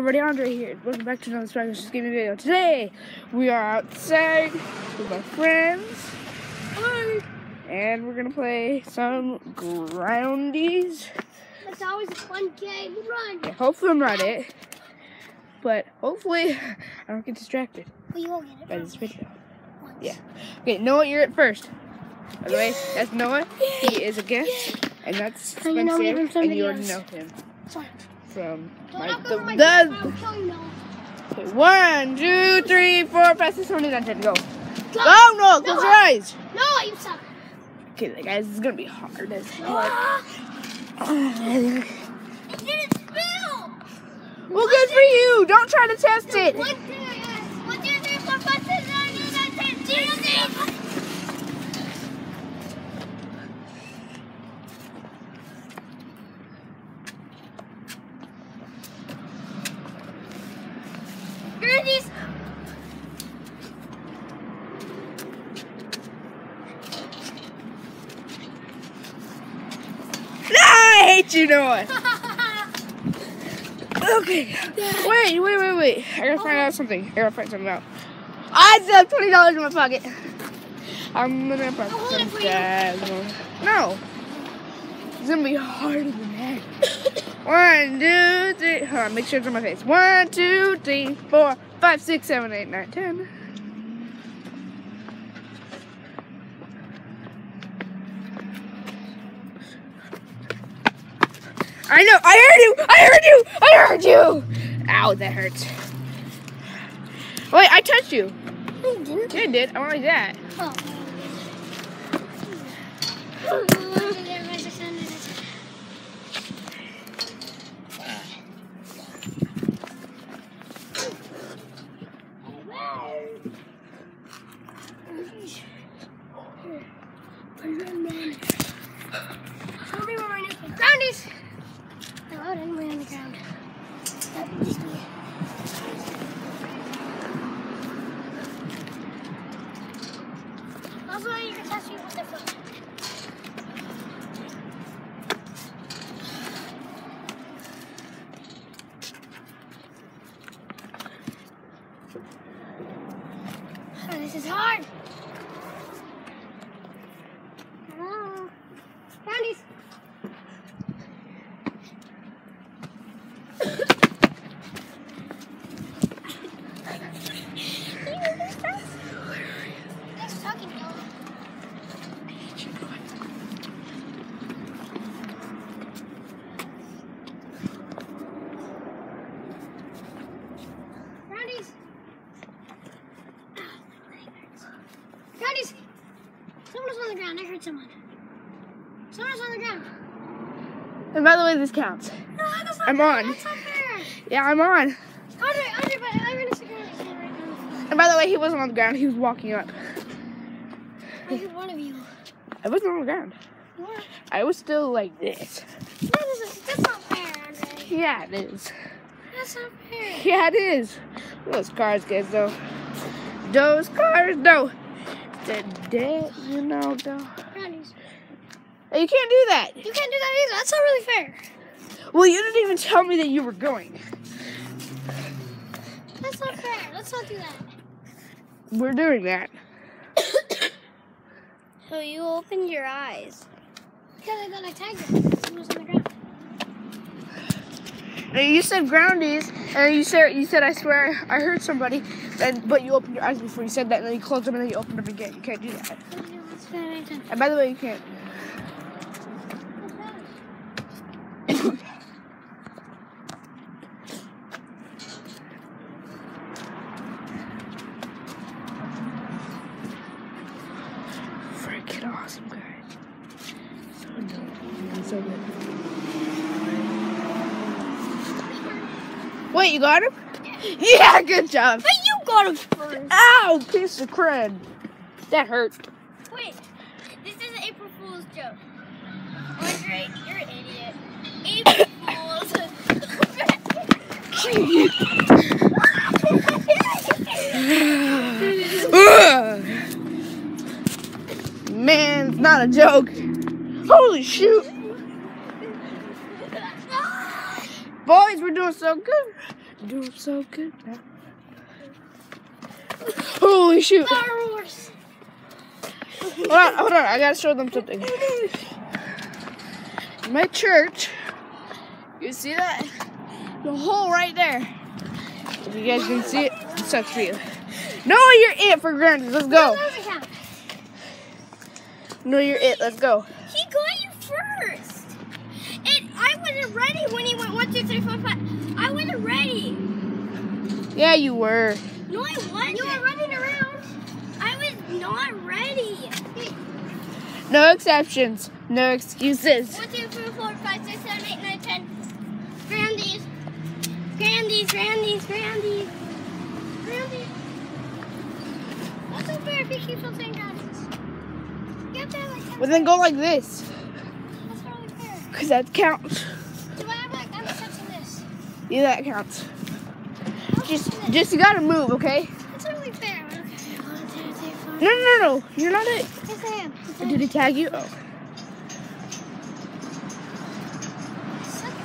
everybody, Andre here. Welcome back to another Spanish Gaming video. Today, we are outside with our friends. Hi! And we're gonna play some groundies. That's always a fun game. Run. Yeah, hopefully I'm right it. But hopefully I don't get distracted Well, you won't get it. by this video. Once. Yeah. Okay, Noah, you're at first. By the way, that's Noah. He is a guest. And that's And you know me Spencer. And you already know him Sorry. From my, the, my the, drink, I'll kill you now. Okay, one, two, three, four, five, six, seven, eight, nine, ten. Go. Go. Go, no, close No. your eyes. No, you suck. Okay, guys, this is gonna be hard as heck. Ah, well, it didn't spill. good for you. Don't try to test it. One, two, one, two, three, four, five, six, seven, eight, nine, ten. Zero, zero. Grandies. I hate you, Noah. Okay. Wait, wait, wait, wait. I gotta find out something. I gotta find something out. I still have twenty dollars in my pocket. I'm gonna it some for you. No. It's gonna be harder than that. One, two, three. Hold on, make sure it's on my face. One, two, three, four, five, six, seven, eight, nine, ten. I know. I heard you. I heard you. I heard you. Ow, that hurts. Wait, I touched you. You didn't. Yeah, I did. I went like that. Oh. Groundies! No, I didn't lay on the ground. That would just be. Also, you can Oh, this is hard. Hello. Groundies. Nice talking to you. Groundies. Ow, my leg hurts. Groundies. Someone's on the ground. I heard someone. Someone's on the ground. And by the way, this counts. No, I'm fair. on. That's not fair. Yeah, I'm on. Andre, Andre, but I'm gonna down right now. And by the way, he wasn't on the ground. He was walking up. I heard one of you. I wasn't on the ground. What? I was still like this. No, this is, that's not fair, Andre. Yeah, it is. That's not fair. Yeah, it is. Those cars, guys, though. Those cars, though. The dead, you know, though. Groundies. You can't do that. You can't do that either. That's not really fair. Well, you didn't even tell me that you were going. That's not fair. Let's not do that. We're doing that. So you opened your eyes. Because I thought I tagged it. Was on the ground. You said groundies, and you said you said I swear I heard somebody, and but you opened your eyes before you said that, and then you closed them, and then you opened them again. You can't do that. Okay, let's pay attention. And by the way, you can't. Freaking awesome, guys. So good. So good. Wait, you got him? Yeah, good job. But you got him first. Ow, piece of crud. That hurt. Wait, this is an April Fool's joke. Andre, you're an idiot. April Ugh. Man, it's not a joke. Holy shoot. Boys, we're doing so good. Doing so good now. Holy shoot. Star Wars. Hold on, hold on. I gotta show them something. My church. You see that? The hole right there. If you guys can see it, it sucks for you. No, you're it for granted. Let's go. No, you're it. Let's go. He got you first. And I wasn't ready when he went one, two, three, four, five. I wasn't ready. Yeah, you were. No, I wasn't. You were running around. I was not ready. No exceptions. No excuses. One, two, three, four, five, six, seven, eight, nine, ten. Grandies. Grandies, Grandies, Grandies. Grandies. That's so fair if he keeps on saying Grandies. You have to have like Well, then go like this. That's not really fair. Because that counts. Do I have like, I'm touching this. Yeah, that counts. Just, just you gotta move, okay? That's really fair. Okay. One, two, three, four. No, no, no, no. You're not it. Yes, I am. Yes, I Did am. he tag you? Oh. Suck it.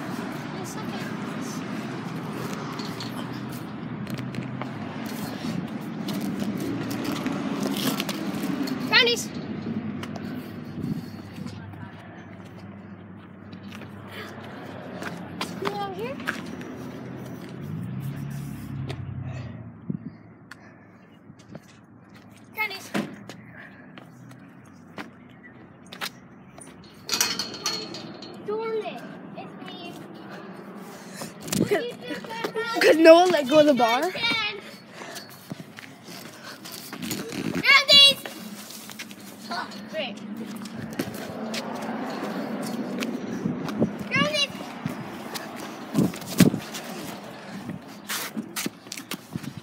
I suck at this. Grandies. Come over here. Grandies. Darn it. It's me. What did you do, Grandma? Because no one let go of the bar. Grandies. Oh, great. Grandies.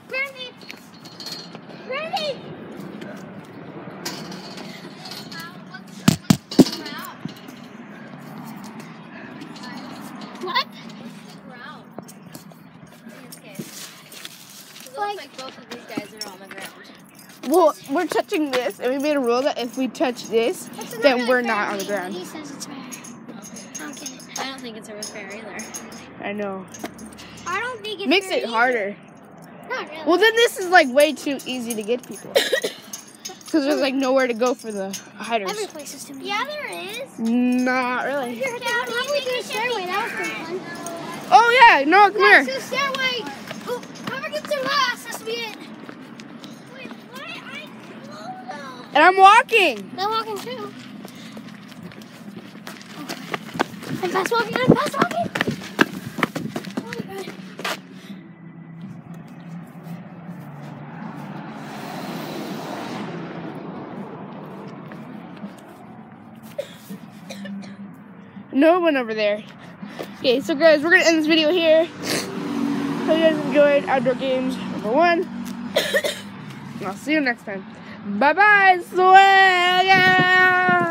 Grandies. Grandies. What? Looks like both of these guys are on the ground. Well, we're touching this, and we made a rule that if we touch this, then not we're not on the ground. He says it's fair. I don't. I don't think it's ever fair either. I know. I don't think it's Makes fair it either. harder. Not really. Well, then this is like way too easy to get people. Because there's like nowhere to go for the hiders. Every place is to me. Yeah, there is. Not really. Yeah, how do we do the stairway? That was pretty fun. Oh yeah, no, come Let's here. do the stairway. Oh, whoever gets there last has to be it. Wait, what? I don't know. And I'm walking. I'm walking too. I'm fast walking. I'm fast walking. Oh my god. No one over there. Okay, so guys, we're gonna end this video here. Hope you guys enjoyed outdoor games number one. And I'll see you next time. 拜拜苏伟 Okay.